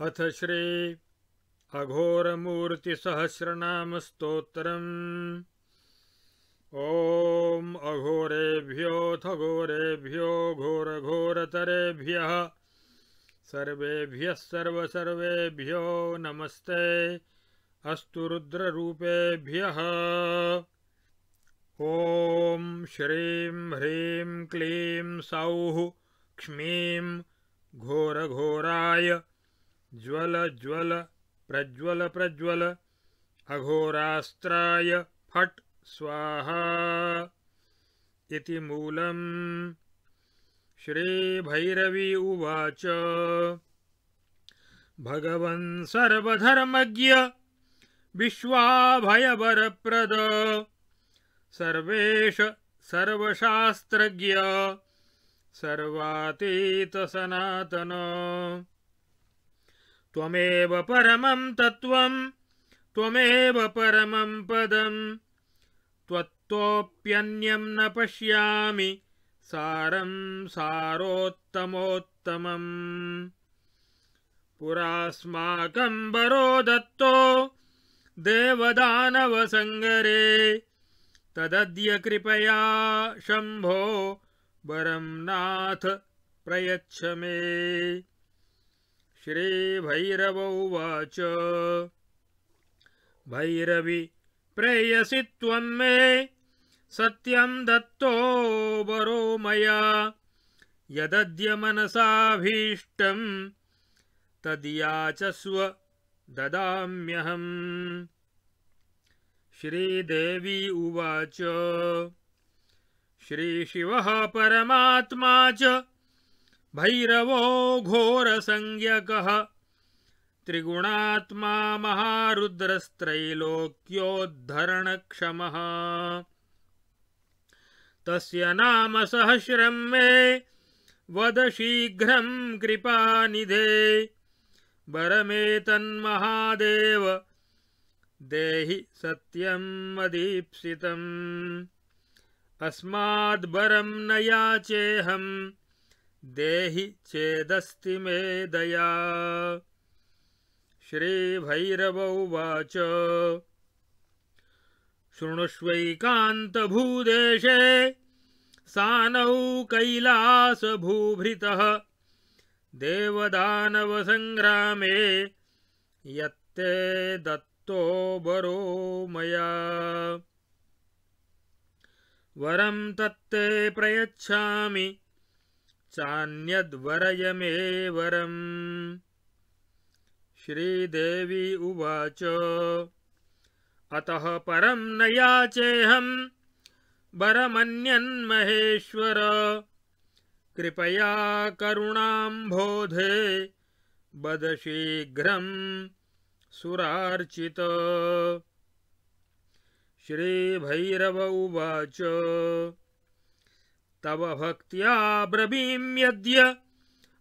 अथ श्री अघोरमूर्तिसहस्रनामस्तोत्रम्। ॐ अघोरेभ्योऽथ घोरेभ्यो घोरघोरतरेभ्यः। सर्वेभ्यः सर्वसर्वेभ्यो नमस्ते। अस्तु रुद्ररूपेभ्यः। ॐ श्रीं ह्रीं क्लीं सौः क्ष्मीं घोरघोराय ज्वल ज्वल, प्रज्वल प्रज्वल। अघोरास्त्राय फट्, स्वाहा। इति मूलम्। श्रीभैरवी उवाच। भगवन् सर्वधर्मज्ञ, विश्वाभयवरप्रद। सर्वेश सर्वशास्त्रज्ञ, सर्वातीतसनातन। त्वमेव परमं तत्त्वं, त्वमेव परमं पदं। त्वत्तोऽप्यन्यं न पश्यामि, सारं सारोत्तमोत्तमम्। पुरास्माकं वरो दत्तो, देवदानवसङ्गरे। तदद्य कृपया शम्भो, वरं नाथ प्रयच्छ मे। श्रीभैरव उवाच भैरवि, प्रेयसि त्वं मे सत्यं दत्तो वरो मया। यदद्य मनसाभीष्टं, तद्याचस्व ददाम्यहम्। श्रीदेवी उवाच। श्रीशिवः परमात्मा च भैरवो घोरसंज्ञकः। त्रिगुणात्मा महारुद्रस्त्रैलोक्योद्धरणक्षमः। तस्य नाम सहस्रं मे वद शीघ्रं कृपानिधे वरमेतन्महादेव देहि सत्यं मदीप्सितम् अस्माद्वरं न याचेऽहं देहि चेदस्ति मे दया। श्रीभैरव उवाच। शृणुष्वैकान्तभूदेशे सानौ कैलासभूभृतः। देवदानवसङ्ग्रामे यत्ते दत्तो वरो मया। वरं तत्ते प्रयच्छामि। चान्यद्वरय मे वरम् श्रीदेवी उवाच, अतः परं न याचेऽहं वरमन्यन्महेश्वर। कृपया करुणाम्भोधे वद शीघ्रं सुरार्चित। श्रीभैरव उवाच तव भक्त्या ब्रवीम्यद्य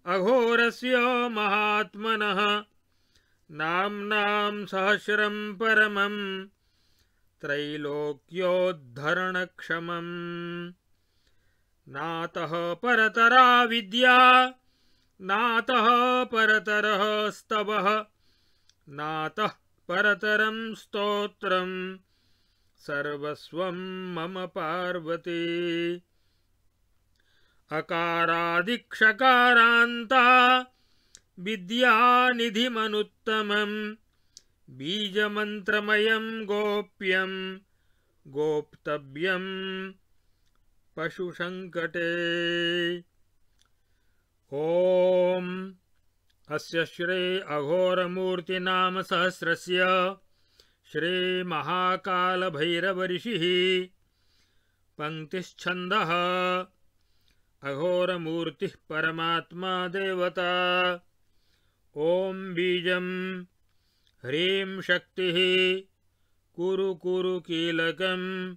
अघोरस्य महात्मनः। नाम्नां सहस्रं परमं त्रैलोक्योद्धरणक्षमम्। नातः परतरा विद्या, नातः परतरः स्तवः। नातः परतरं स्तोत्रम् सर्वस्वं मम पार्वती। अकारादिक्षकारान्ता विद्यानिधिमनुत्तमं बीजमन्त्रमयं गोप्यं गोप्तव्यं पशुसङ्कटे। ॐ अस्य श्री अघोरमूर्तिनामसहस्रस्य श्रीमहाकालभैरवऋषिः पङ्क्तिश्छन्दः अघोरमूर्तिः परमात्मा देवता। ॐ बीजं ह्रीं शक्तिः, कुरु कुरु कीलकम्।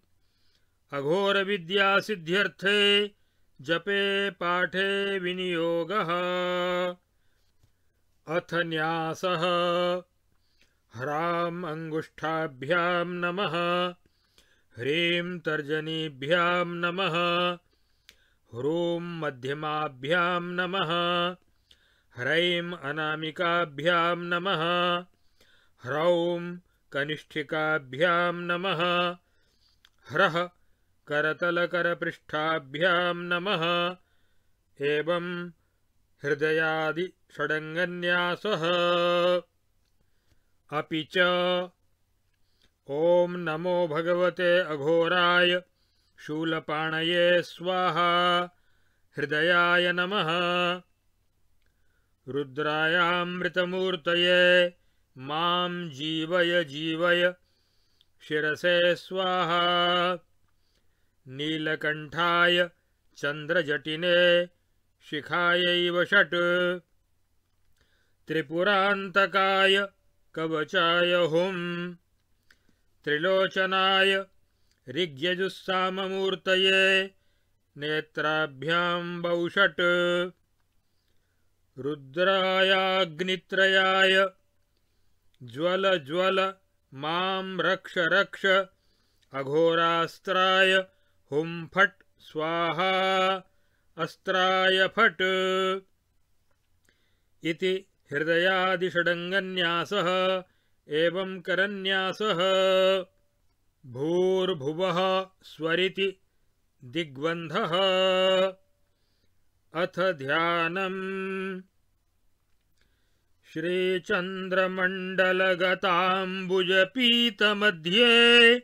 अघोरविद्यासिद्ध्यर्थे जपे पाठे विनियोगः। अथ न्यासः। ह्राम् अङ्गुष्ठाभ्यां नमः। ह्रीं तर्जनीभ्यां नमः। ह्रूं मध्यमाभ्यां नमः। ह्रैम् अनामिकाभ्यां नमः। ह्रौं कनिष्ठिकाभ्यां नमः। ह्रः करतलकरपृष्ठाभ्यां नमः। एवं हृदयादिषडङ्गन्यासः अपि च ॐ नमो भगवते अघोराय शूलपाणये स्वाहा। हृदयाय नमः। रुद्रायामृतमूर्तये माँ जीवय शिरसे स्वाहा। नीलकण्ठाय चन्द्रजटिने शिखायैव षट्। त्रिपुरान्तकाय कवचाय हुम्। त्रिलोचनाय ऋग्यजुस्साममूर्तये नेत्राभ्यां बौषट् रुद्रायाग्नित्रयाय ज्वल ज्वल माँ रक्ष रक्ष अघोरास्त्राय हुं फट् स्वाहा अस्त्राय फट्। इति हृदयादिषडङ्गन्यासः एवं करन्यासः। भूर्भुवः स्वरिति दिग्बन्धः। अथ ध्यानम्। श्रीचन्द्रमण्डलगताम्बुजपीतमध्ये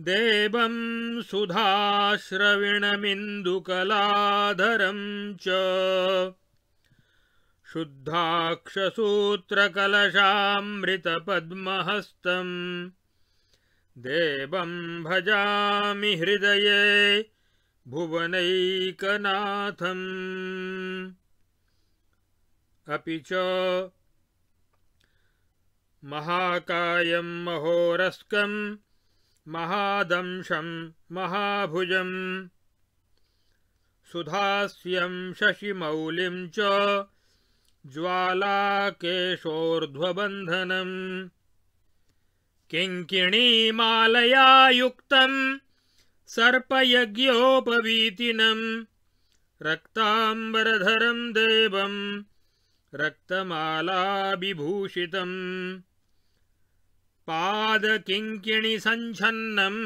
देवं सुधाश्रविणमिन्दुकलाधरं च। शुद्धाक्षसूत्रकलशामृतपद्महस्तम् देवं भजामि हृदये भुवनैकनाथम्। अपि च महाकायं महोरस्कं महादंशं महाभुजम् सुधास्यं शशिमौलिं च ज्वालाकेशोर्ध्वबन्धनम् किङ्किणीमालया युक्तं सर्पयज्ञोपवीतिनं रक्ताम्बरधरं देवं रक्तमालाविभूषितम् पादकिङ्किणिसञ्छन्नं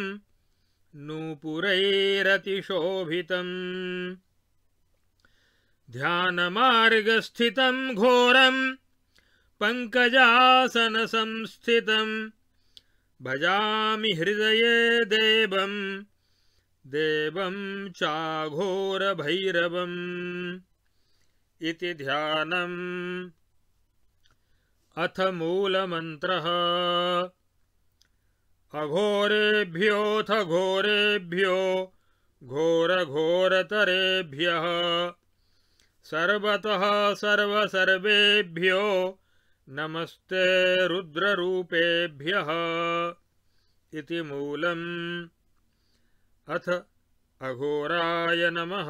नूपुरैरतिशोभितम् ध्यानमार्गस्थितं घोरं पङ्कजासनसंस्थितं भजामि हृदये देवं देवं चाघोरभैरवम्। इति ध्यानम्। अथ मूलमन्त्रः। अघोरेभ्योऽथ घोरेभ्यो घोरघोरतरेभ्यः। सर्वतः सर्वसर्वेभ्यो नमस्ते रुद्ररूपेभ्यः मूलम्। अथ अघोराय नमः।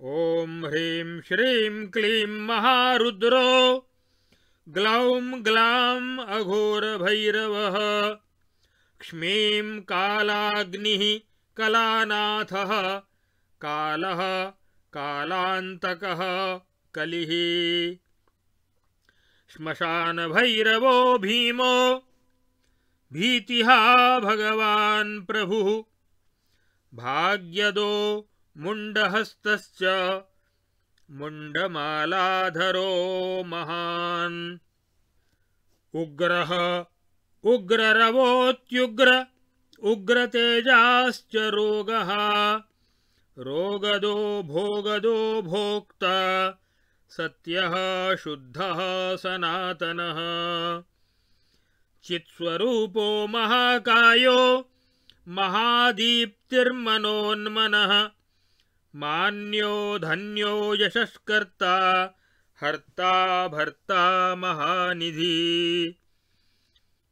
ॐ ह्रीं श्रीं क्लीं महारुद्रो, ग्लौं ग्लां अघोरभैरवः, क्ष्मीं कालाग्निः कलानाथः, कालः कालान्तकः कलिः। श्मशानभैरवो भीमो। भीतिः भगवान् प्रभुः। भाग्यदो मुण्डहस्तश्च मुण्डमालाधरो महान्। उग्रः उग्ररवोऽत्युग्र उग्रतेजाश्च रोगः। रोगदो भोगदो भोक्ता। सत्यः शुद्धः सनातनः। चित्स्वरूपो महाकायो महादीप्तिर्मनोन्मनः। मान्यो धन्यो यशस्कर्ता हर्ता भर्ता महानिधि।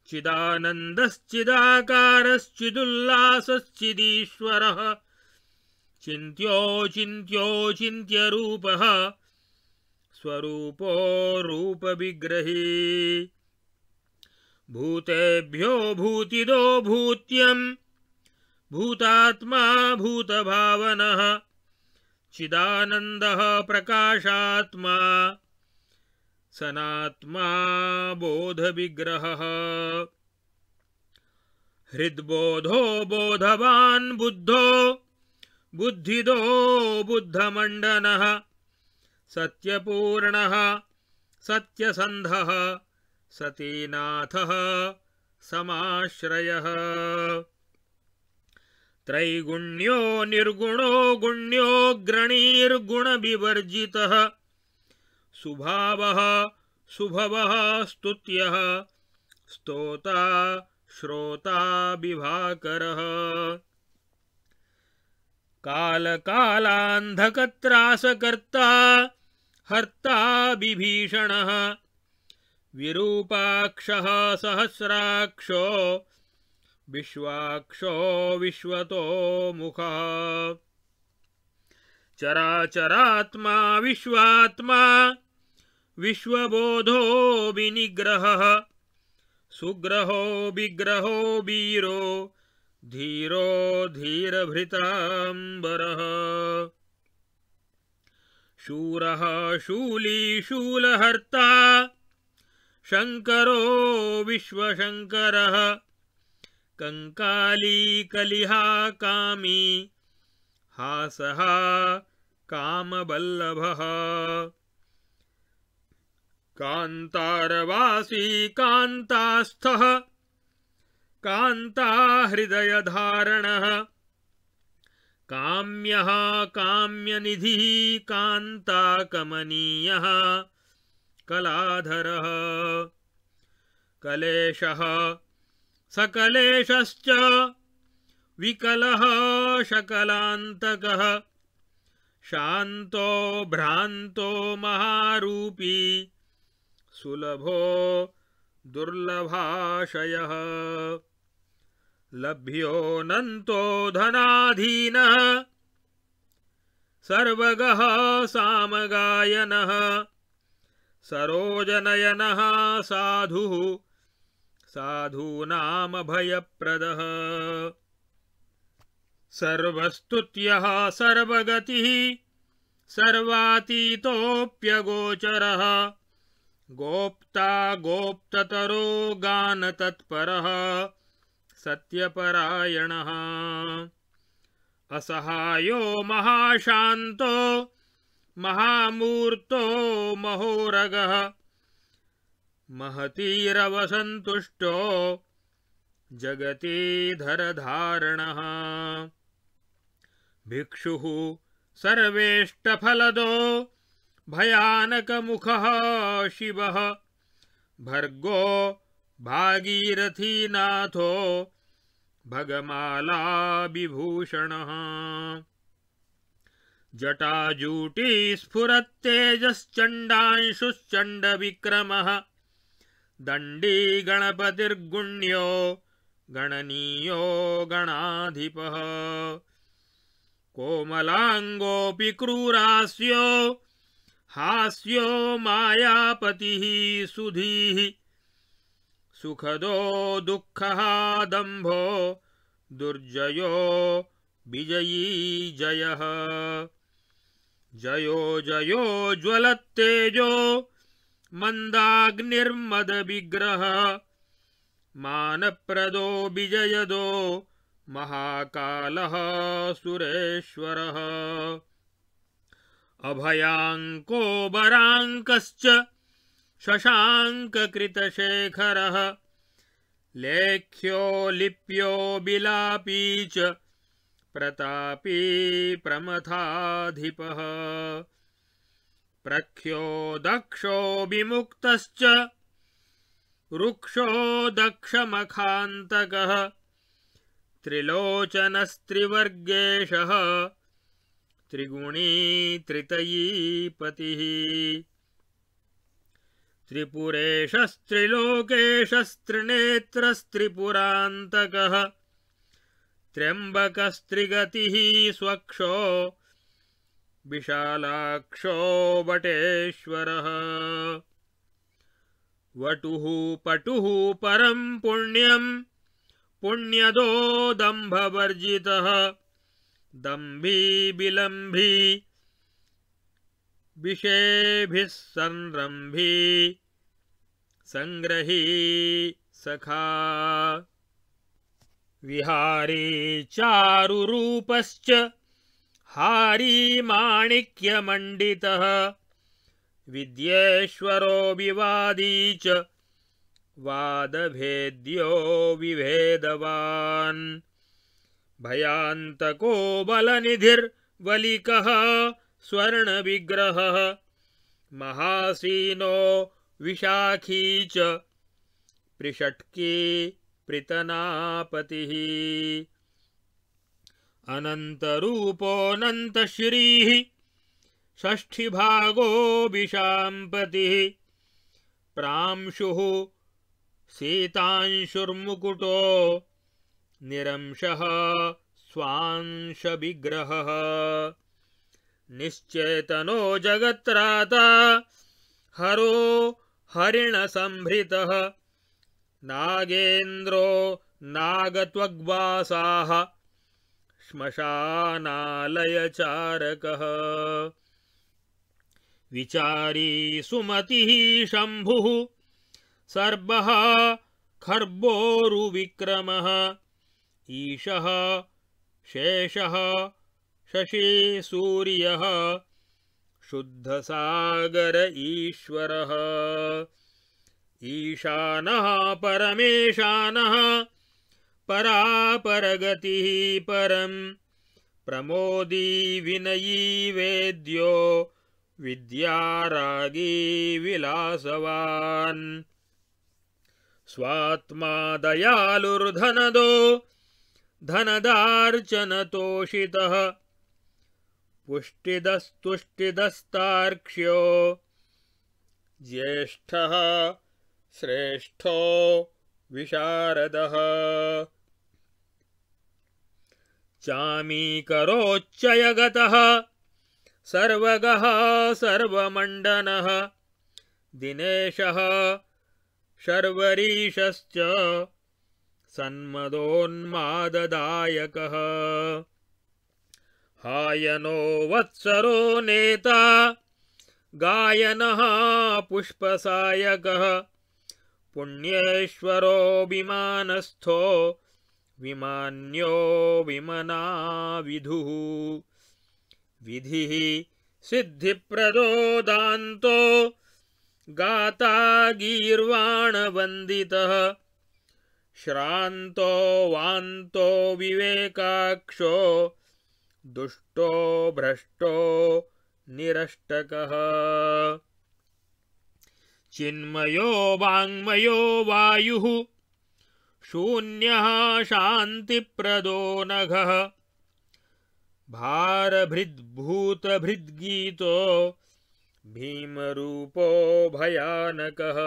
चिदानन्दश्चिदाकारश्चिदुल्लासश्चिदीश्वरः। चिन्त्योचिन्त्योचिन्त्यरूपः स्वरूपो रूपविग्रही। भूतेभ्यो भूतिदो भूत्यम् भूतात्मा भूतभावनः, चिदानन्दः प्रकाशात्मा, सनात्मा बोधविग्रहः। हृद्बोधो बोधवान् बुद्धो, बुद्धिदो बुद्धमण्डनः। सत्यपूर्णः सत्यसन्धः सतीनाथः समाश्रयः। त्रैगुण्यो निर्गुणो गुण्योऽग्रणीर्गुणविवर्जितः सुभावः सुभवः स्तुत्यः। स्तोता श्रोता विभाकरः। कालकालान्धकत्रासकर्ता हर्ता विभीषणः। विरूपाक्षः सहस्राक्षो, विश्वाक्षो विश्वतो मुखः। चराचरात्मा विश्वात्मा, विश्वबोधो विनिग्रहः। सुग्रहो विग्रहो वीरो, धीरो धीरभृताम्बरः। शूरः शूली शूलहर्ता शङ्करो विश्वशङ्करः कङ्काली कलिहा कामी हासः कामबल्लभः। कान्तारवासी कान्तास्थः कान्ताहृदयधारणः काम्यः काम्यनिधिः कान्ताकमनीयः कलाधरः कलेशः सकलेशश्च विकलः शकलान्तकः शान्तो भ्रान्तो महारूपी सुलभो दुर्लभाशयः लभ्योऽनन्तो धनाधीनः। सर्वगः सामगायनः। सरोजनयनः साधुः। साधूनामभयप्रदः। सर्वस्तुत्यः सर्वगतिः। सर्वातीतोऽप्यगोचरः। गोप्ता गोप्ततरो गानतत्परः। सत्यपरायणः। असहायो महाशान्तो महामूर्तो महोरगः। महतीरवसन्तुष्टो जगतीधरधारणः। भिक्षुः सर्वेष्टफलदो भयानकमुखः शिवः। भर्गो भागीरथीनाथो भगमालाविभूषणः जटाजूटीस्फुरत्तेजश्चण्डांशुश्चण्डविक्रमः। दण्डी गणपतिर्गुण्यो गणनीयो गणाधिपः। कोमलाङ्गोऽपि क्रूरास्यो हास्यो मायापतिः सुधीः। सुखदो दुःखः दम्भो, दुर्जयो विजयी जयः। जयो जयो ज्वलत्तेजो मन्दाग्निर्मदविग्रहः मानप्रदो विजयदो, महाकालः सुरेश्वरः। अभयाङ्को बराङ्कश्च शशाङ्ककृतशेखरः। लेख्यो, लिप्यो, बिलापी च प्रतापी प्रमथाधिपः। प्रख्यो, दक्षो, विमुक्तश्च रुक्षो, दक्षमखान्तकः। त्रिलोचनस्त्रिवर्गेशः, त्रिगुणी, त्रितयीपतिः। त्रिपुरेशस्त्रिलोकेशस्त्रिनेत्रस्त्रिपुरान्तकः। त्र्यम्बकस्त्रिगतिः स्वक्षो विशालाक्षो वटेश्वरः। वटुः पटुः परं पुण्यं पुण्यदो दम्भवर्जितः। दम्भी विलम्भी विषेभिः संरम्भी सङ्ग्रही सखा। विहारी चारुरूपश्च हारी माणिक्यमण्डितः। विद्येश्वरो विवादी च वादभेद्यो विभेदवान्। भयान्तको बलनिधिर्वलिकः स्वर्णविग्रहः। महासीनो विशाखी च। पृषट्की पृतनापतिः अनन्तरूपोऽनन्तश्रीः। षष्ठिभागोऽभिशाम्पतिः प्रांशुः सीतांशुर्मुकुटो। निरंशः स्वांशविग्रहः। निश्चेतनो जगत्राता। हरो हरिणसंभृतः। नागेन्द्रो नागत्वग्वासाः। श्मशानालयचारकः। विचारी सुमतिः शम्भुः। सर्वः खर्बोरुविक्रमः। ईशः शेषः शशिसूर्यः। शुद्धसागर ईश्वरः। ईशानः परमेशानः परापरगतिः परम् प्रमोदी विनयी वेद्यो विद्यारागी विलासवान्। स्वात्मा दयालुर्धनदो धनदार्चनतोषितः पुष्टिदस्तुष्टिदस्तार्क्ष्यो। ज्येष्ठः श्रेष्ठो विशारदः। चामीकरोच्चयगतः सर्वगः सर्वमण्डनः। दिनेशः शर्वरीशश्च सन्मदोन्माददायकः। हायनो वत्सरो नेता गायनः पुष्पसायकः पुण्येश्वरो विमानस्थो विमान्यो विमनाविधुः। विधिः सिद्धिप्रदोदान्तो गाता गीर्वाणवन्दितः श्रान्तो वान्तो विवेकाक्षो दुष्टो भ्रष्टो निरष्टकः। चिन्मयो वाङ्मयो वायुः। शून्यः शान्तिप्रदो नघः। भारभृद्भूतभृद्गीतो भीमरूपो भयानकः।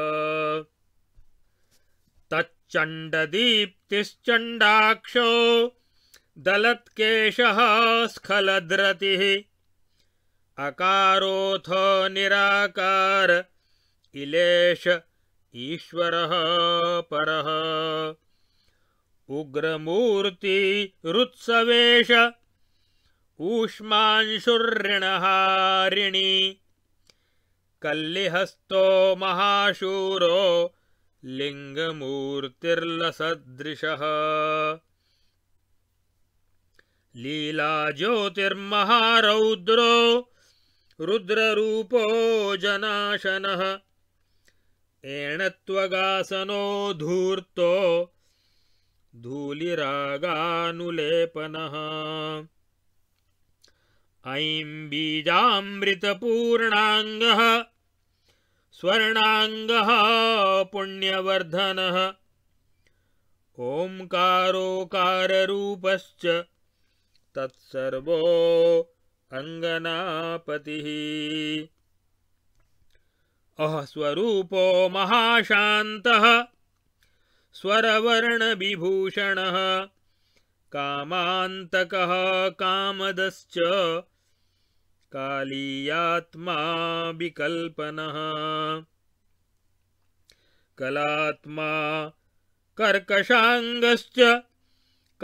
तच्चण्डदीप्तिश्चण्डाक्षो दलत्केशः स्खलद्रतिः। अकारोऽथ निराकार इलेश ईश्वरः परः। उग्रमूर्तिरुत्सवेश ऊष्मांशुर्ऋणहारिणी। कल्लिहस्तो महाशूरो लिङ्गमूर्तिर्लसदृशः लीलाज्योतिर्महारौद्रो रुद्ररूपो जनाशनः। एणत्वगासनो धूर्तो धूलिरागानुलेपनः। ऐं बीजामृतपूर्णाङ्गः स्वर्णाङ्गः पुण्यवर्धनः। ओङ्कारोकाररूपश्च तत्सर्वो अङ्गनापतिः। अहस्वरूपो महाशान्तः स्वरवर्णविभूषणः कामान्तकः कामदश्च कालीयात्मा विकल्पनः। कलात्मा कर्कशाङ्गश्च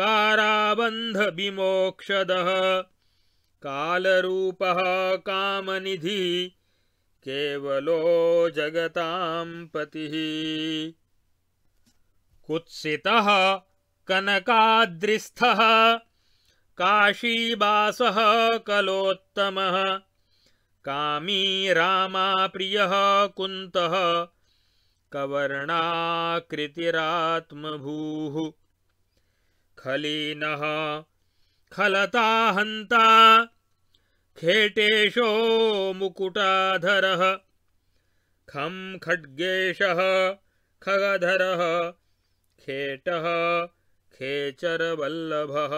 काराबन्धविमोक्षदः कालरूपः कामनिधिः केवलो जगतां पतिः। कुत्सितः कनकाद्रिस्थः काशीवासः कलोत्तमः। कामी रामाप्रियः कुन्तः कवर्णाकृतिरात्मभूः। खलीनः खलता हन्ता खेटेशो मुकुटाधरः खं खड्गेशः खगधरः खेटः खेचरवल्लभः।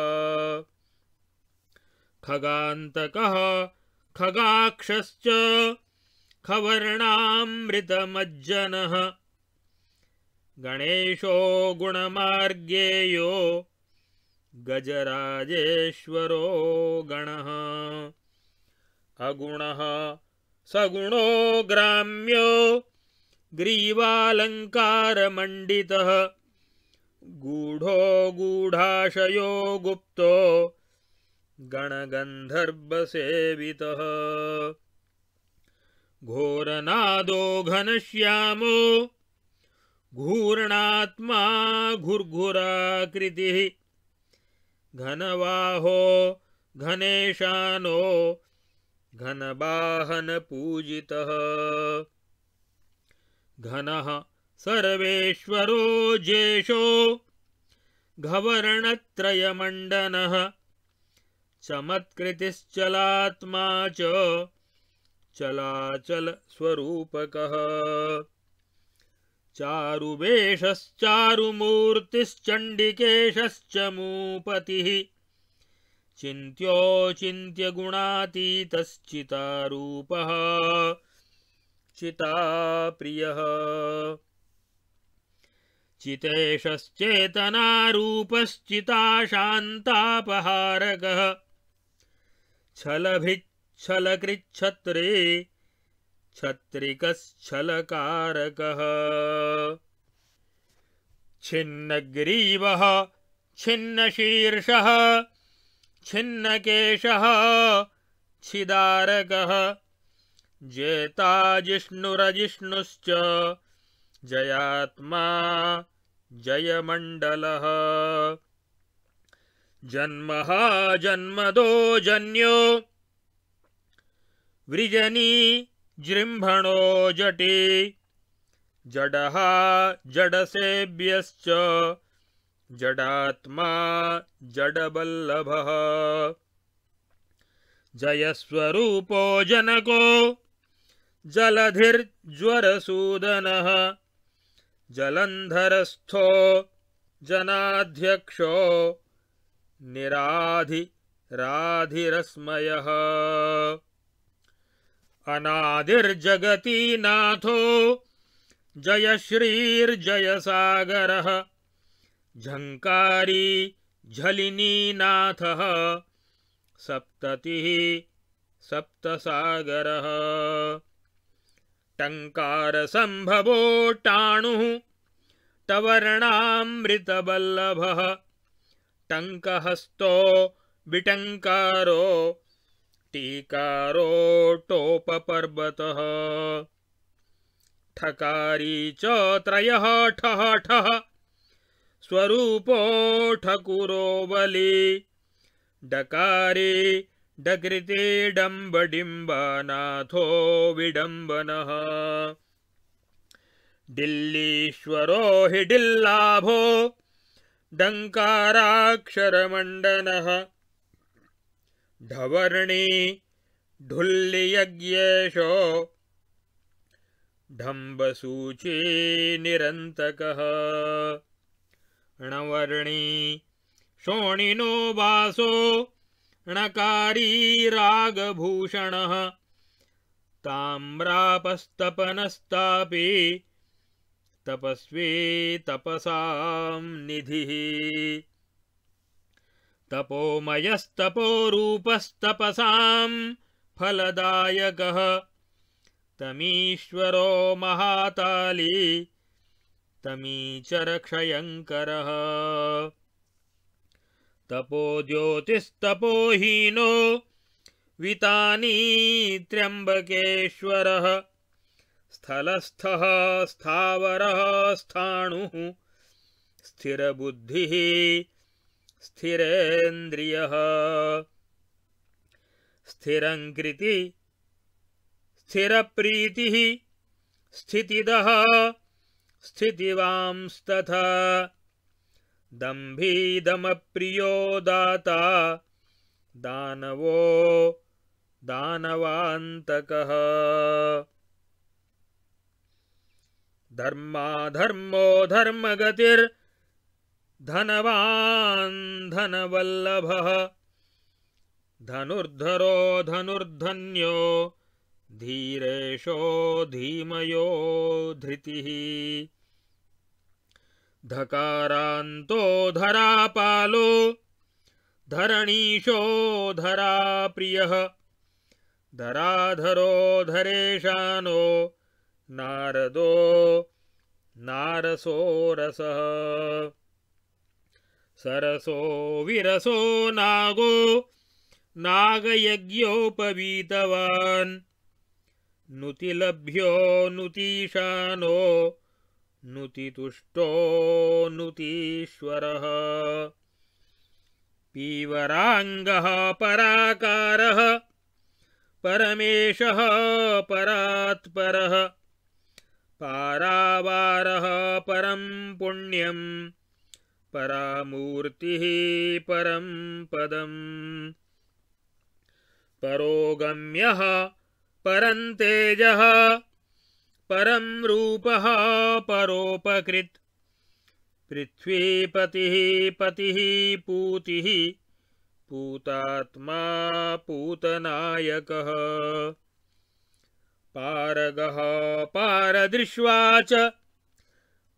खगान्तकः खगाक्षश्च खवर्णामृतमज्जनः। गणेशो गुणमार्गेयो गजराजेश्वरो गणः। अगुणः सगुणो ग्राम्यो ग्रीवालङ्कारमण्डितः। गूढो गूढाशयो गुप्तो गणगन्धर्वसेवितः। घोरनादो घनश्यामो घूर्णात्मा घुर्घुराकृतिः घनवाहो घनेशानो घनवाहनपूजितः घनः सर्वेश्वरो जेषो घवर्णत्रयमण्डनः चमत्कृतिश्चलात्मा च चलाचलस्वरूपकः। चारुवेषश्चारुमूर्तिश्चण्डिकेशश्च मूपतिः। चिन्त्योचिन्त्यगुणातीतश्चितारूपः चिताप्रियः चितेशश्चेतनारूपश्चिताशान्तापहारकः छलभिच्छलकृच्छत्रे छत्रिकश्छलकारकः छिन्नग्रीवः छिन्नशीर्षः छिन्नकेशः छिदारकः। जेताजिष्णुरजिष्णुश्च जयात्मा जयमण्डलः। जन्मः जन्मदो जन्यो वृजनी जृम्भणो जटे। जडः जडसेभ्यश्च जडात्मा जडबल्लभः। जयस्वरूपो जनको। जलधिर्ज्वरसूदनः। जलन्धरस्थो जनाध्यक्षो। निराधिराधिरस्मयः अनादिर्जगती नाथो जयश्रीर्जयसागरः झङ्कारी झलिनीनाथः। सप्ततिः सप्तसागरः। टङ्कारसम्भवो टाणुः। टवर्णामृतबल्लभः टङ्कहस्तो विटङ्कारो टीकारो टोपपर्वतः ठकारी च त्रयः ठः। स्वरूपो ठकुरो बली। डकारे डकृते डम्बडिम्बनाथो विडम्बनः। डिल्लीश्वरो हि डिल्लाभो। डङ्काराक्षरमण्डनः। ढवर्णी ढुल्लियज्ञेशो। ढम्बसूची निरन्तकः। णवर्णी शोणिनो वासो णकारी रागभूषणः। ताम्रापस्तपनस्तापि तपस्वी तपसां निधिः तपोमयस्तपोरूपस्तपसां फलदायकः। तमीश्वरो महाताली तमीचरक्षयङ्करः। तपोज्योतिस्तपोहीनो वितानी त्र्यम्बकेश्वरः स्थलस्थः स्थावरः स्थाणुः स्थिरबुद्धिः स्थिरेन्द्रियः। स्थिरङ्कृति स्थिरप्रीतिः स्थितिदः स्थितिवांस्तथा। दम्भीदमप्रियो दाता दानवो दानवान्तकः। धर्माधर्मो धर्मगतिर्धनवान् धनवल्लभः। धनुर्धरो धनुर्धन्यो धीरेशो धीमयो धृतिः। धकारान्तो धरापालो धरणीशो धराप्रियः। धराधरो धरेशानो नारदो नारसो रसः सरसो विरसो नागो नागयज्ञोपवीतवान्। नुतिलभ्यो नुतीशानो नुतितुष्टो नुतीश्वरः। पीवराङ्गः पराकारः परमेशः परात्परः। पारावारः परं पुण्यम् परामूर्तिः परं पदम्। परोगम्यः परन्तेजः परं रूपः परोपकृत्। पृथ्वीपतिः पतिः पूतिः पूतात्मा पूतनायकः। पारगः पारदृश्वा च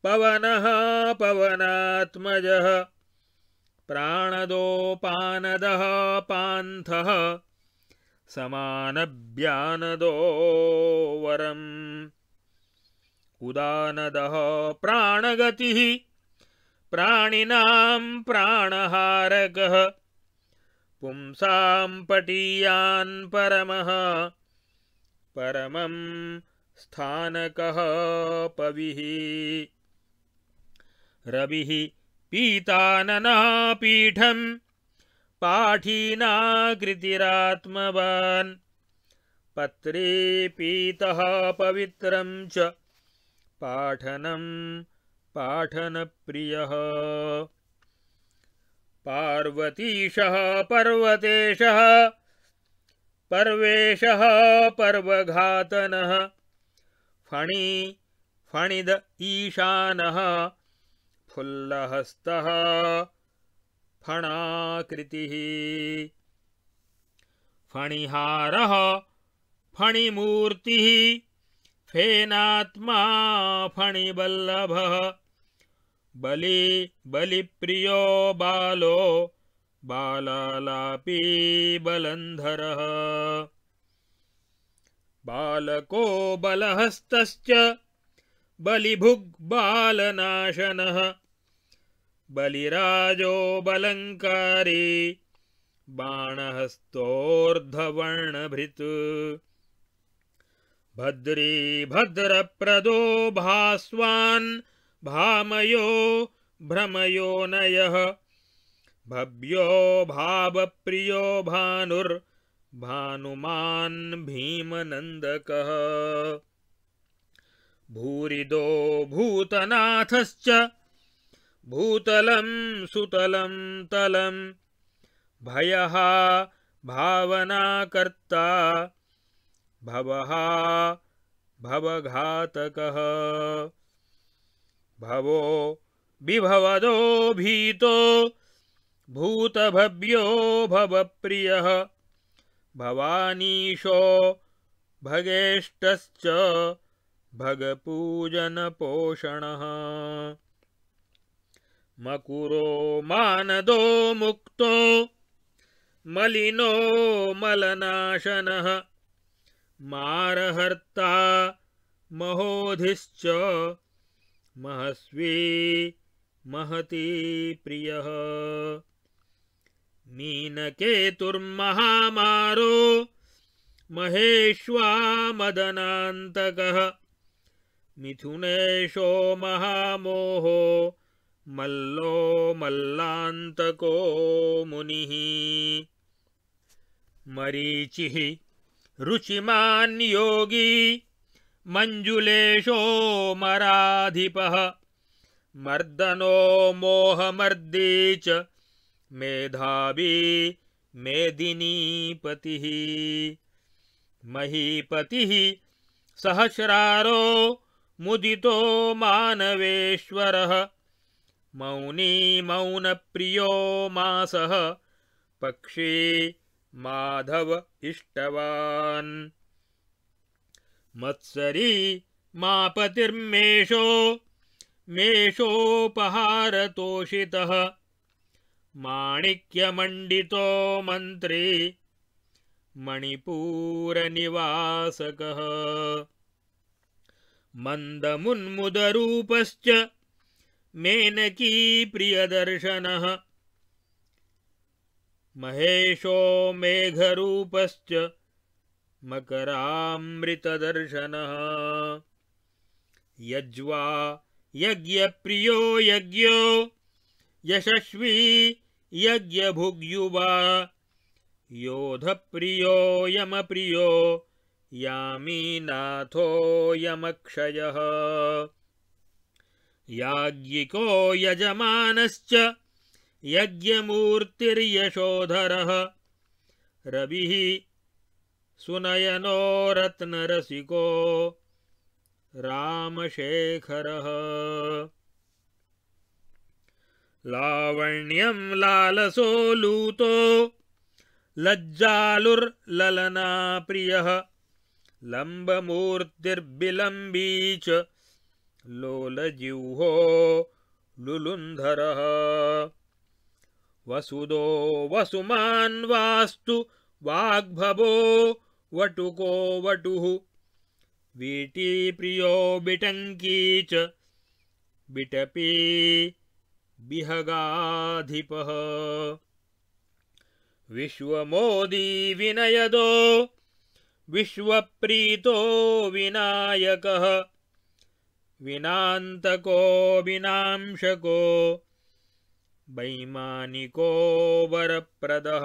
पवनः पवनात्मजः प्राणदोपानदः पान्थः समानभ्यानदो वरम्। उदानदः प्राणगतिः प्राणिनां प्राणहारकः। पुंसां पटीयान् परमः। परमं स्थानकः पविः रविः पीताननः पीठम् पाठीनाकृतिरात्मवान्। पत्रे पीतः पवित्रं च पाठनं पाठनप्रियः। पार्वतीशः पर्वतेशः पर्वेशः पर्वघातनः। फणि फणिद ईशानः फुल्लहस्तः फणाकृतिः। फणिहारः फणिमूर्तिः फेनात्मा फणिवल्लभः बलि बलिप्रियो बालो बालालापी बलन्धरः। बालको बलहस्तश्च बलिभुग्बालनाशनः बलिराजो बलङ्कारी बाणहस्तोर्धवर्णभृत्। भद्री भद्रप्रदो भास्वान् भामयो भ्रमयोनयः भव्यो भावप्रियो भानुर्भानुमान् भीमनन्दकः। भूरिदो भूतनाथश्च भूतलं सुतलं तलं। भयः भावनाकर्ता भवः भवघातकः। भवो विभवदो भीतो। भूतभव्यो भवप्रियः। भवानीशो भगेष्टश्च भगपूजनपोषणः मकुरो मानदो मुक्तो मलिनो मलनाशनः मारहर्ता महोधिश्च महस्वी महती प्रियः। मीनकेतुर्महामारो महेश्वा मदनान्तकः मिथुनेशो महामोहो मल्लो मल्लान्तको मुनिः। मरीचिः रुचिमान् योगी मञ्जुलेशो मराधिपः। मर्दनो मोहमर्दी च मेधावी मेदिनीपतिः। महीपतिः सहस्रारो मुदितो मानवेश्वरः। मौनी मौनप्रियो मासः। पक्षी माधव इष्टवान्। मत्सरी मापतिर्मेषो मेषोपहारतोषितः। माणिक्यमण्डितो मन्त्री मणिपूरनिवासकः। मन्दमुन्मुदरूपश्च मेनकी प्रियदर्शनः। महेशो मेघरूपश्च मकरामृतदर्शनः। यज्वा यज्ञप्रियो यज्ञो यशस्वी यज्ञभुग्युवा योधप्रियो यमप्रियो यामीनाथो यमक्षयः याज्ञिको यजमानश्च यज्ञमूर्तिर्यशोधरः। रविः सुनयनो रत्नरसिको रामशेखरः। लावण्यं लालसो लूतो लज्जालुर्ललनाप्रियः। लम्बमूर्तिर्बिलम्बी च लोलजिह्वो लुलुन्धरः। वसुदो वसुमान् वास्तु वाग्भवो वटुको वटुः। वीटीप्रियो बिटङ्की च बिटपी बिहगाधिपः। विश्वमोदी विनयदो विश्वप्रीतो विनायकः विनान्तको विनांशको वैमानिको वरप्रदः।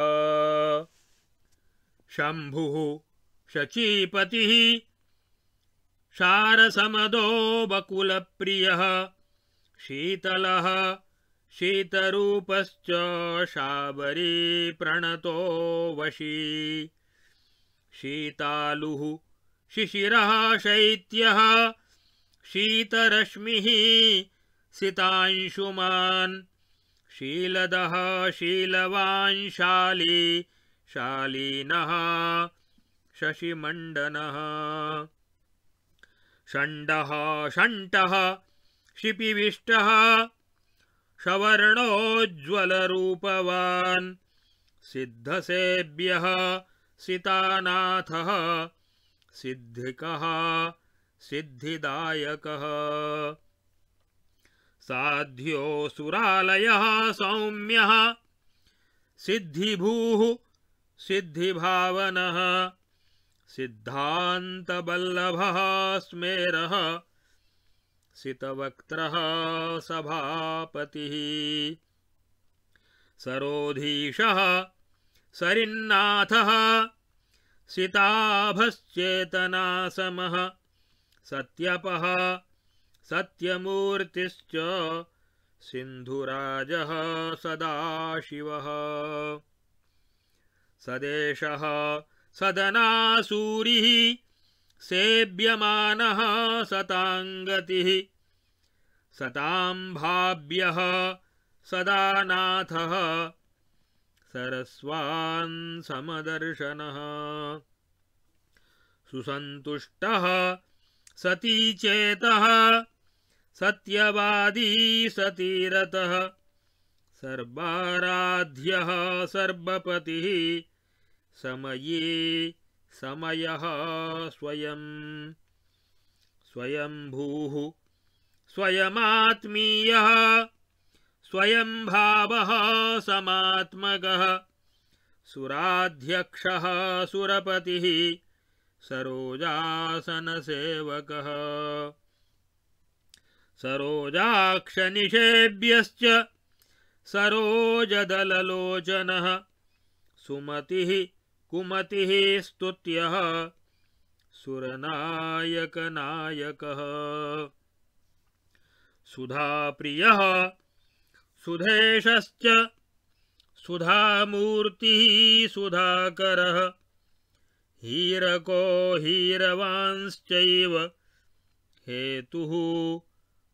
शम्भुः शचीपतिः शारसमदो बकुलप्रियः शीतलः शीतरूपश्च शाबरी प्रणतो वशी। शीतालुः शिशिरः शैत्यः शीतरश्मिः सितांशुमान्। शीलदः शीलवान् शाली शालीनः शशिमण्डनः। षण्डः षण्टः शिपिविष्टः सवर्णोज्ज्वलरूपवान् सिद्धसेभ्यः सितानाथः सिद्धिकः सिद्धिदायकः। साध्यो सुरालयः सौम्यः। सिद्धिभूः सिद्धिभावनः। सिद्धान्तबल्लभः स्मेरः। सितवक्त्रः सभापतिः। सरोधीशः सरिन्नाथः। सिताभश्चेतनासमः सत्यपः सत्यमूर्तिश्च सिन्धुराजः सदाशिवः। सदेशः सदनासूरिः सेव्यमानः सताङ्गतिः। सताम्भाव्यः सदानाथः सरस्वान् समदर्शनः। सतीचेतः सत्यवादी सतीरतः सर्वाराध्यः सर्वपतिः समये समयः स्वयं। स्वयंभूः स्वयमात्मीयः स्वयंभावः समात्मकः सुराध्यक्षः सुरपतिः सरोजासनसेवकः। सरोजाक्षनिषेभ्यश्च सरोजदललोचनः। सुमतिः कुमतिः स्तुत्यः। सुरनायकनायकः। सुधाप्रियः सुधेशश्च। सुधामूर्तिः सुधाकरः। हीरको हीरवांश्चैव हेतुः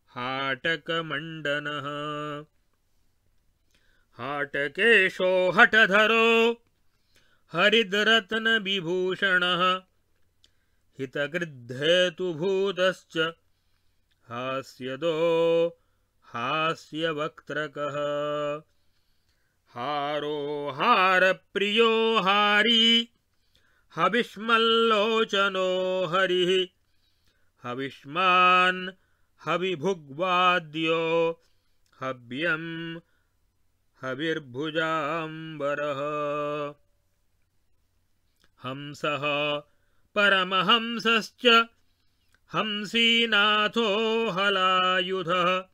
हाटकमण्डनः। हाटकेशो हठधरो हरिद्रत्नविभूषणः। हितकृद्धेतुभूतश्च हास्यदो हास्यवक्त्रकः। हारो हारप्रियो हारी हविष्मल्लोचनो हरिः। हविष्मान् हविभुग्वाद्यो हव्यम् हविर्भुजाम्बरः। हंसः परमहंसश्च हंसीनाथो हलायुधः।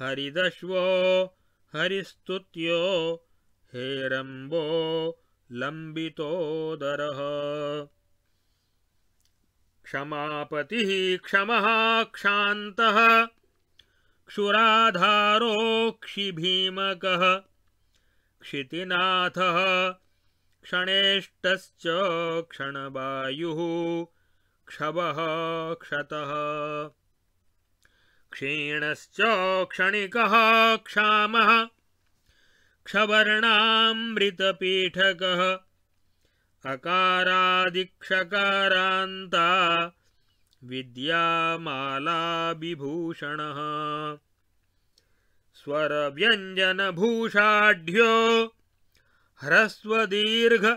हरिदश्वो हरिस्तुत्यो हेरम्बो लम्बितोदरः। क्षमापतिः क्षमः क्षान्तः क्षुराधारोक्षिभीमकः क्षितिनाथः क्षणेष्टश्च क्षणवायुः क्षवः क्षतः। क्षीणश्च क्षणिकः क्षामः क्षवर्णामृतपीठकः अकारादिक्षकारान्ता विद्यामालाविभूषणः स्वरव्यञ्जनभूषाढ्यो ह्रस्वदीर्घविभूषणः।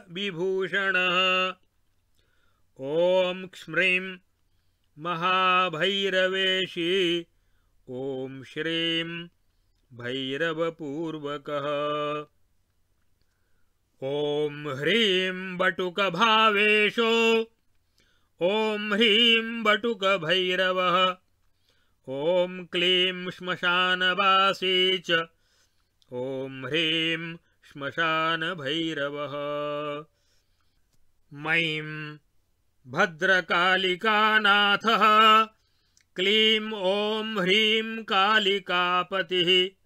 ॐ क्ष्म्रीं महाभैरवेशी ॐ श्रीं भैरवपूर्वकः। ॐ ह्रीं बटुकभावेशो। ॐ ह्रीं बटुकभैरवः। ॐ क्लीं श्मशानवासी च। ॐ ह्रीं श्मशानभैरवः। मयीं भद्रकालिकानाथः। क्लीं ॐ ह्रीं कालिकापतिः।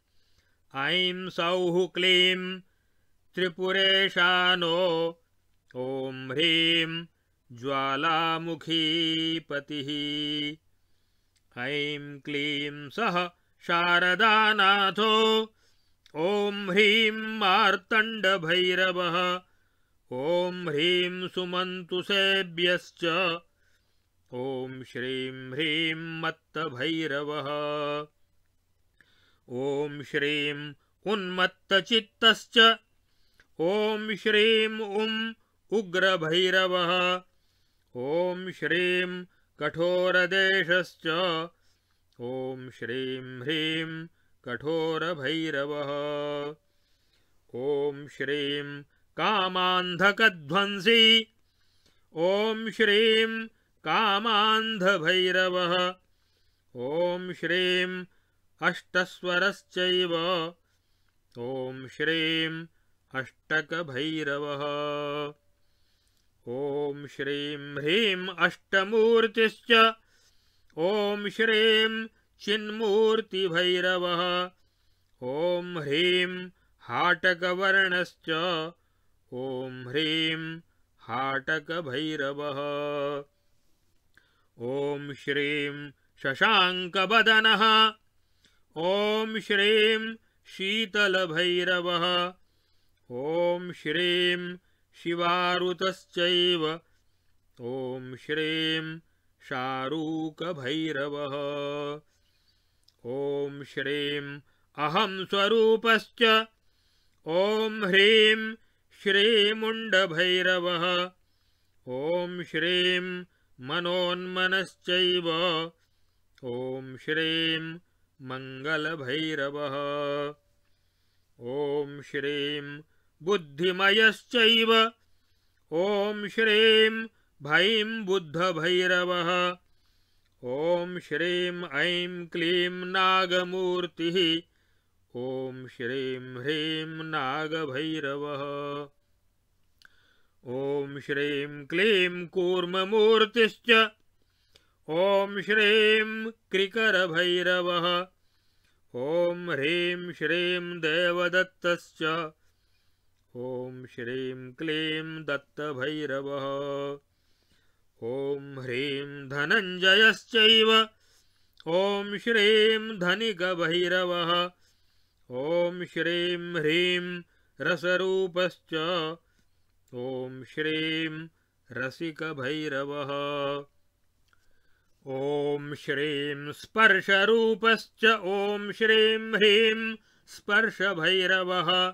ऐं सौः क्लीं त्रिपुरेशानो। ॐ ह्रीं ज्वालामुखीपतिः। ऐं क्लीं सः शारदानाथो। ॐ ह्रीं मार्तण्डभैरवः। ॐ ह्रीं सुमन्तुसेभ्यश्च ॐ श्रीं ह्रीं मत्तभैरवः। ॐ श्रीं उन्मत्तचित्तश्च। ॐ श्रीं उम् उग्रभैरवः। ॐ श्रीं कठोरदेशश्च। ॐ श्रीं ह्रीं कठोरभैरवः। ॐ श्रीं कामान्धकध्वंसी। ॐ श्रीं कामान्धभैरवः। ॐ श्रीं अष्टस्वरश्चैव। ॐ श्रीं अष्टकभैरवः। ॐ श्रीं ह्रीं अष्टमूर्तिश्च। ॐ श्रीं चिन्मूर्तिभैरवः। ॐ ह्रीं हाटकवर्णश्च। ॐ ह्रीं हाटकभैरवः। ॐ श्रीं शशाङ्कवदनः ॐ श्रीं शीतलभैरवः। ॐ श्रीं शिवारुतश्चैव। ॐ श्रीं शारूकभैरवः। ॐ श्रीं अहं स्वरूपश्च। ॐ ह्रीं श्रीमुण्डभैरवः। ॐ श्रीं मनोन्मनश्चैव। ॐ श्रीं मङ्गलभैरवः। ॐ श्रीं बुद्धिमयश्चैव। ॐ श्रीं भैं बुद्धभैरवः। ॐ श्रीं ऐं क्लीं नागमूर्तिः। ॐ श्रीं ह्रीं नागभैरवः। ॐ श्रीं क्लीं कूर्ममूर्तिश्च। ॐ श्रीं क्रिकरभैरवः ॐ ह्रीं श्रीं देवदत्तश्च। ॐ श्रीं क्लीं दत्तभैरवः। ॐ ह्रीं धनञ्जयश्चैव। ॐ श्रीं धनिकभैरवः। ॐ श्रीं ह्रीं रसरूपश्च। ॐ श्रीं रसिकभैरवः। ॐ श्रीं स्पर्शरूपश्च ॐ श्रीं ह्रीं स्पर्शभैरवः।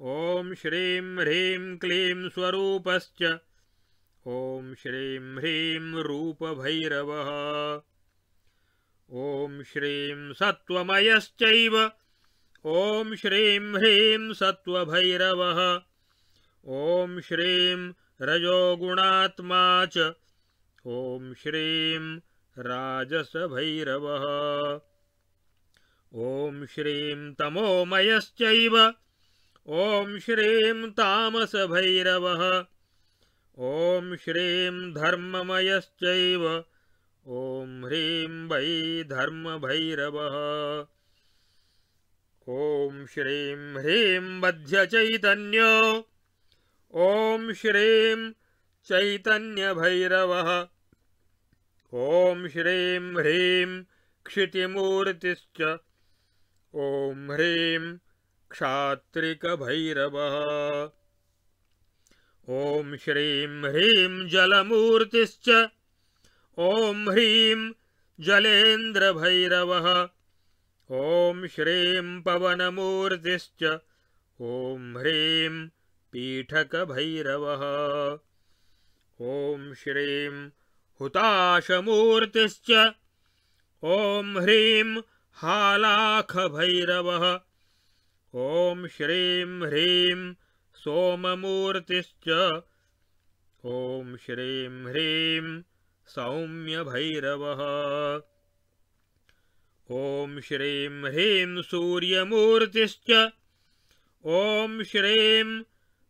ॐ श्रीं ह्रीं क्लीं स्वरूपश्च। ॐ श्रीं ह्रीं रूपभैरवः। ॐ श्रीं सत्त्वमयश्चैव। ॐ श्रीं ह्रीं सत्त्वभैरवः। ॐ श्रीं रजोगुणात्मा च ॐ श्रीं राजसभैरवः। ॐ श्रीं तमोमयश्चैव। ॐ श्रीं तामसभैरवः। ॐ श्रीं धर्ममयश्चैव। ॐ ह्रीं वै धर्मभैरवः ॐ श्रीं ह्रीं मध्यचैतन्यो। ॐ श्रीं चैतन्यभैरवः। ॐ श्रीं ह्रीं क्षितिमूर्तिश्च। ॐ ह्रीं क्षात्रिकभैरवः। ॐ श्रीं ह्रीं जलमूर्तिश्च। ॐ ह्रीं जलेन्द्रभैरवः। ॐ श्रीं पवनमूर्तिश्च। ॐ ह्रीं पीठकभैरवः। ॐ श्रीं हुताशमूर्तिश्च। ॐ ह्रीं हालाखभैरवः। ॐ श्रीं ह्रीं सोममूर्तिश्च। ॐ श्रीं ह्रीं सौम्यभैरवः। ॐ श्रीं ह्रीं सूर्यमूर्तिश्च। ॐ श्रीं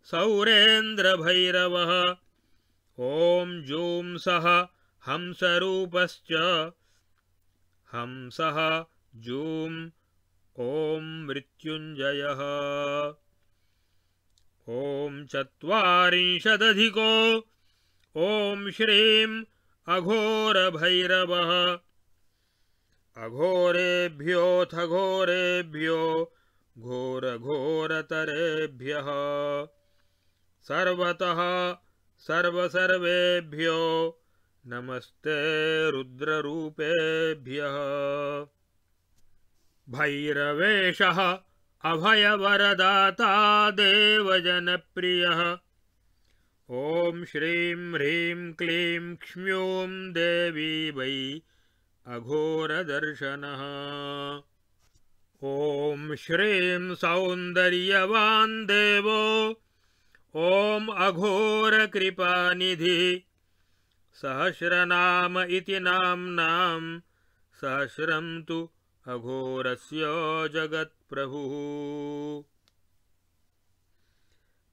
सौरेन्द्रभैरवः ॐ जूं सः हंसरूपश्च। हंसः जूं ॐ मृत्युञ्जयः। ॐ चत्वारिंशदधिको। ॐ श्रीं अघोरभैरवः। अघोरेभ्योऽथ घोरेभ्यो घोरघोरतरेभ्यः। सर्वतः सर्वसर्वेभ्यो नमस्ते रुद्ररूपेभ्यः। भैरवेशः, अभयवरदाता, देवजनप्रियः। ॐ श्रीं ह्रीं क्लीं क्ष्म्यूं देवी वै अघोरदर्शनः। ॐ श्रीं सौन्दर्यवान् देवो ॐ अघोरकृपानिधिः सहस्रनाम इति नाम्नां सहस्रं तु अघोरस्य जगत्प्रभुः।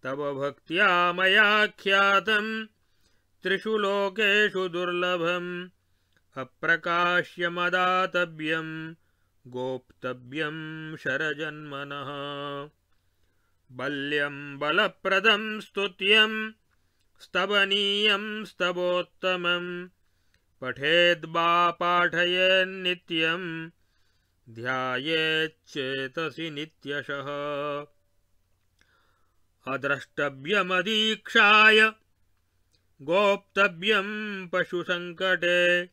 तव भक्त्या मया ख्यातं त्रिषु लोकेषु दुर्लभम्। अप्रकाश्यमदातव्यं गोप्तव्यं शरजन्मनः। बल्यं बलप्रदं स्तुत्यं स्तवनीयं स्तवोत्तमं। पठेद्वा पाठयेन्नित्यं ध्यायेच्चेतसि नित्यशः। अद्रष्टव्यमदीक्षाय गोप्तव्यं पशुसङ्कटे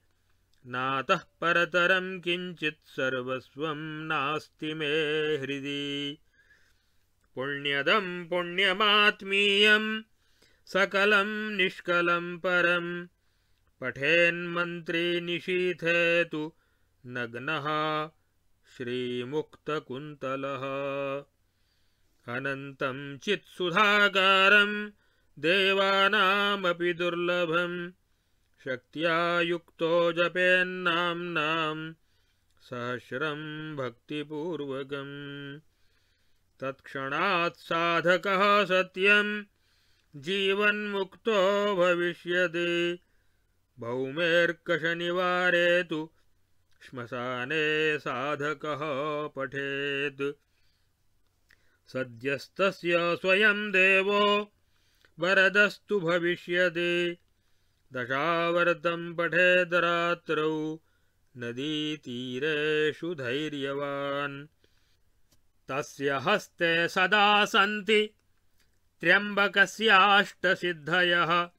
नातः परतरं किञ्चित् सर्वस्वं नास्ति मे हृदि पुण्यदं पुण्यमात्मीयं सकलं निष्कलं परं। पठेन्मन्त्री निशीथे तु नग्नः श्रीमुक्तकुन्तलः। अनन्तं चित्सुधाकारं देवानामपि दुर्लभं। शक्त्या युक्तो जपेन्नाम्नां सहस्रं भक्तिपूर्वकम् तत्क्षणात् साधकः सत्यं जीवन्मुक्तो भविष्यति। भौमेर्कशनिवारे तु श्मशाने साधकः पठेत्। सद्यस्तस्य स्वयं देवो वरदस्तु भविष्यति। दशावर्तं पठेद् रात्रौ नदीतीरेषु धैर्यवान् तस्य हस्ते सदा सन्ति। त्र्यम्बकस्याष्टसिद्धयः।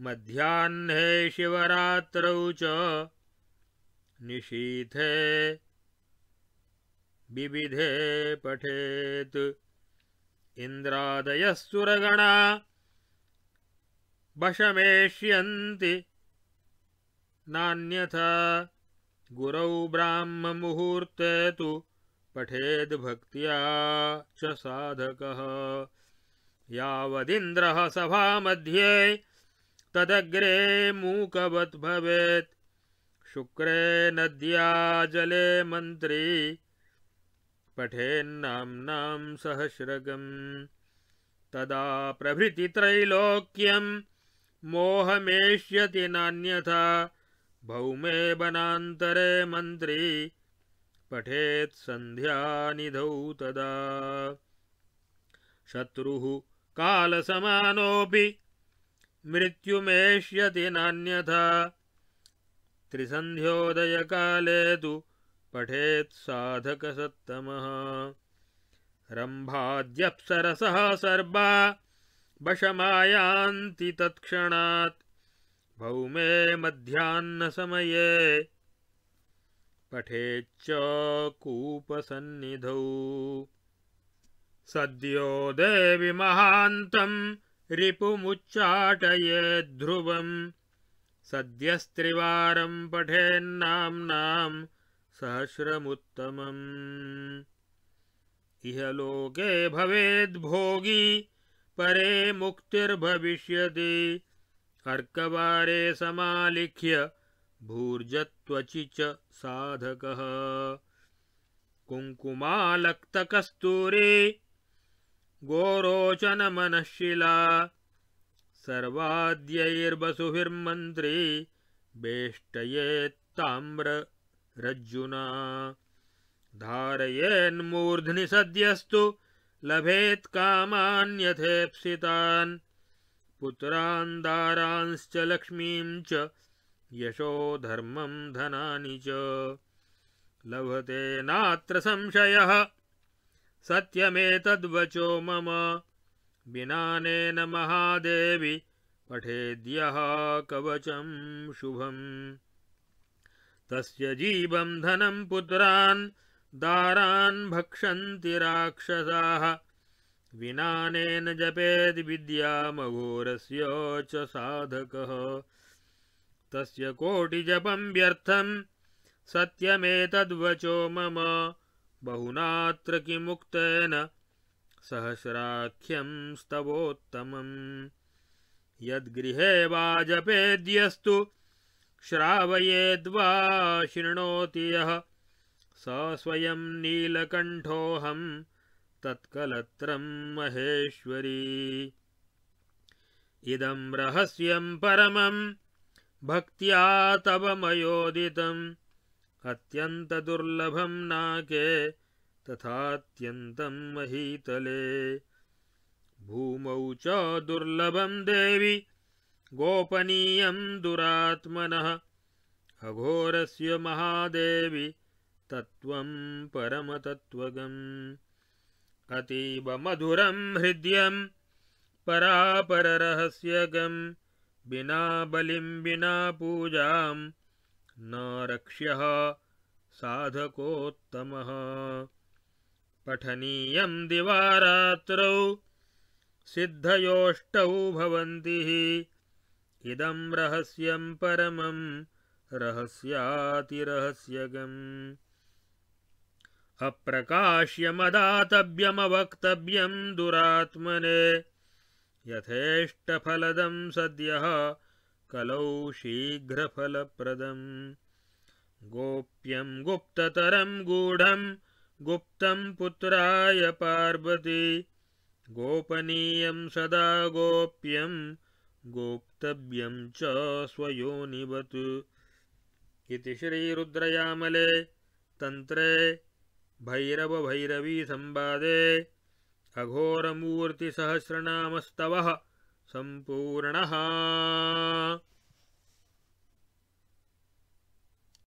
मध्याह्ने शिवरात्रौ च निशीथे विविधे पठेत्। इन्द्रादयः सुरगणा वशमेष्यन्ति। नान्यथा गुरौ ब्राह्ममुहूर्ते तु पठेद्भक्त्या च साधकः। यावदिन्द्रः सभामध्ये तदग्रे मूकवत् भवेत्। शुक्रे नद्या जले मन्त्री पठेन्नाम्नां सहस्रगम्। तदा प्रभृति त्रैलोक्यं मोहमेष्यति नान्यथा। भौमे वनान्तरे मन्त्री पठेत् सन्ध्यानिधौ तदा। शत्रुः कालसमानोऽपि मृत्युमेष्यति नान्यथा। त्रिसन्ध्योदयकाले तु पठेत् साधकसत्तमः। रम्भाद्यप्सरसः सर्वा वशमायान्ति तत्क्षणात्। भौमे मध्याह्नसमये पठेच्च कूपसन्निधौ। सद्यो देवि महान्तम् रिपुमुच्चाटयेद्ध्रुवम् सद्यस्त्रिवारं पठेन्नाम्नां सहस्रमुत्तमम्। इह लोके भवेद्भोगी, परे मुक्तिर्भविष्यति। अर्कवारे समालिख्य भूर्जत्वचि च साधकः। कुङ्कुमालक्तकस्तूरी गोरोचनमनःशिला सर्वाद्यैर्वसुभिर्मन्त्री बेष्टयेत्ताम्ररज्जुना। धारयेन्मूर्ध्नि सद्यस्तु लभेत् कामान्यथेप्सितान्। पुत्रान् दारांश्च लक्ष्मीं च यशो धर्मं धनानि च। लभते नात्र संशयः। सत्यमेतद्वचो मम। विनानेन महादेवि पठेद्यः कवचं शुभम्। तस्य जीवं धनं पुत्रान् दारान् भक्षन्ति राक्षसाः। विनानेन जपेद्विद्यामघोरस्य च साधकः। तस्य कोटिजपं व्यर्थं। सत्यमेतद्वचो मम। बहुनात्र किमुक्तेन सहस्राख्यं स्तवोत्तमम्। यद्गृहे वा जपेद्यस्तु श्रावयेद्वा शृणोति यः। स स्वयं नीलकण्ठोऽहं तत्कलत्रं महेश्वरी। इदं रहस्यं परमं भक्त्या तव मयोदितम् अत्यन्तदुर्लभं नाके तथात्यन्तं महीतले। भूमौ च दुर्लभं देवि गोपनीयं दुरात्मनः। अघोरस्य महादेवि तत्त्वं परमतत्त्वगम्। अतीव मधुरं हृद्यं परापररहस्यगं विना बलिं विना पूजां न रक्ष्यः साधकोत्तमः। पठनीयं दिवारात्रौ सिद्धयोष्टौ भवन्ति इदं रहस्यं परमं रहस्यातिरहस्यगम् अप्रकाश्यमदातव्यमवक्तव्यं दुरात्मने यथेष्टफलदं सद्यः कलौ शीघ्रफलप्रदम् गोप्यं गुप्ततरं गूढं गुप्तं पुत्राय पार्वती। गोपनीयं सदा गोप्यं गोप्तव्यं च स्वयोनिवत्। इति श्रीरुद्रयामले तन्त्रे भैरवभैरवीसंवादे अघोरमूर्तिसहस्रनामस्तवः सम्पूर्णः